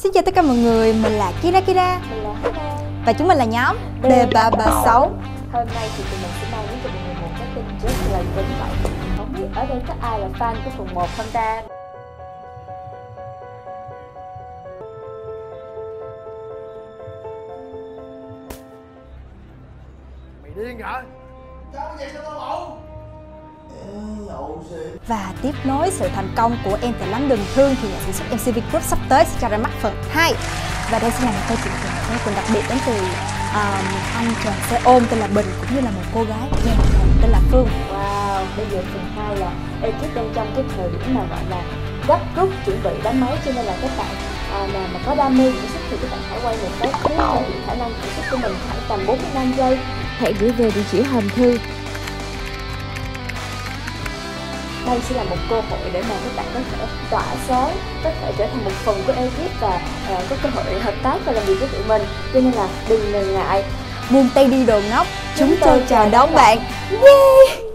Xin chào tất cả mọi người, mình là Kira Kira. Mình là Hana và chúng mình là nhóm B336 Hôm nay thì tụi mình sẽ mang đến cho mọi người một cái tin rất là vinh vậy Không biết ở đây có ai là fan của phần 1 không ta? Mày điên hả? Sao vậy sao tao Và tiếp nối sự thành công của Em Lắm Đường Thương thì nhà sản xuất MCV Group sắp tới sẽ cho ra mắt phần 2 Và đây sẽ là một câu chuyện tình cùng đặc biệt đến từ uh, một anh chàng xe ôm tên là Bình cũng như là một cô gái nhà tên là Phương. Wow, bây giờ phần 2 là ekip đang trong cái thời điểm mà gọi là gấp rút chuẩn bị đám máy cho nên là các bạn à, nào mà có đam mê diễn xuất thì các bạn hãy quay một cái clip thể hiện khả năng diễn xuất của mình khoảng tầm 4 đến 5 giây. Hãy gửi về địa chỉ hòm thư đây sẽ là một cơ hội để mà các bạn có thể tỏa sáng có thể trở thành một phần của ekip và à, có cơ hội hợp tác và làm việc với tụi mình. Cho nên là đừng ngần ngại. Buông tay đi đồ ngốc, chúng tôi chào đón bạn. Yeah